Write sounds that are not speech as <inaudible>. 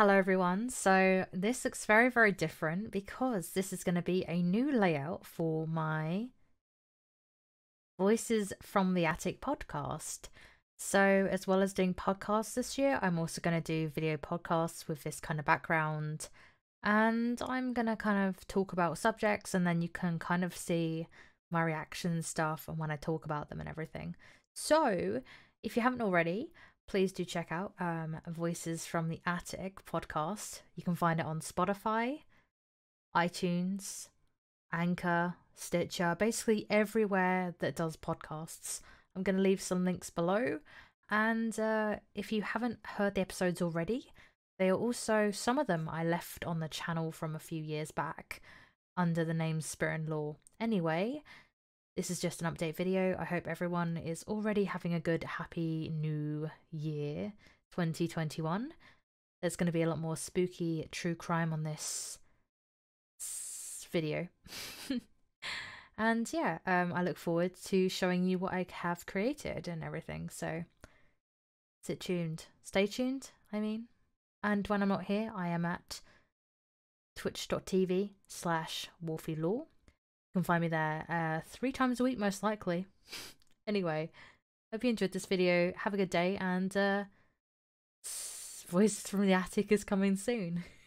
Hello everyone. So this looks very, very different because this is going to be a new layout for my Voices from the Attic podcast. So as well as doing podcasts this year, I'm also going to do video podcasts with this kind of background. And I'm going to kind of talk about subjects and then you can kind of see my reaction stuff and when I talk about them and everything. So if you haven't already, please do check out um, Voices from the Attic podcast. You can find it on Spotify, iTunes, Anchor, Stitcher, basically everywhere that does podcasts. I'm going to leave some links below. And uh, if you haven't heard the episodes already, they are also, some of them I left on the channel from a few years back under the name Spirit and Lore. Anyway, this is just an update video. I hope everyone is already having a good, happy new year 2021. There's going to be a lot more spooky true crime on this video. <laughs> and yeah, um, I look forward to showing you what I have created and everything. So sit tuned. Stay tuned, I mean. And when I'm not here, I am at twitch.tv slash wolfieelore you can find me there uh, three times a week, most likely. anyway, hope you enjoyed this video. Have a good day, and uh, Voices from the Attic is coming soon. <laughs>